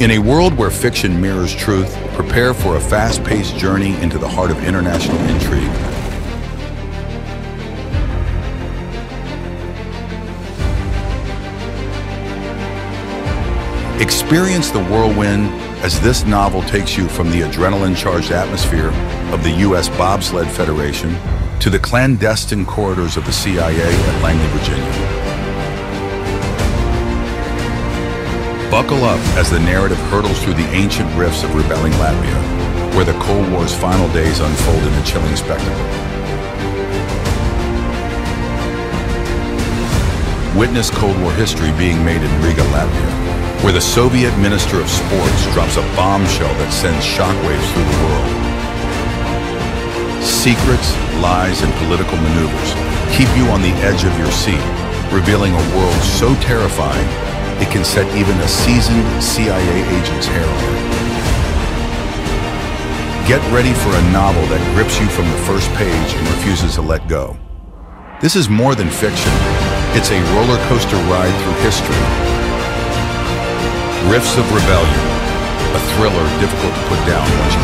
In a world where fiction mirrors truth, prepare for a fast-paced journey into the heart of international intrigue. Experience the whirlwind as this novel takes you from the adrenaline-charged atmosphere of the U.S. Bobsled Federation to the clandestine corridors of the CIA at Langley, Virginia. Buckle up as the narrative hurtles through the ancient rifts of rebelling Latvia, where the Cold War's final days unfold in a chilling spectacle. Witness Cold War history being made in Riga, Latvia, where the Soviet Minister of Sports drops a bombshell that sends shockwaves through the world. Secrets, lies, and political maneuvers keep you on the edge of your seat, revealing a world so terrifying it can set even a seasoned CIA agent's hair on. Get ready for a novel that grips you from the first page and refuses to let go. This is more than fiction. It's a roller coaster ride through history. Rifts of Rebellion, a thriller difficult to put down once you.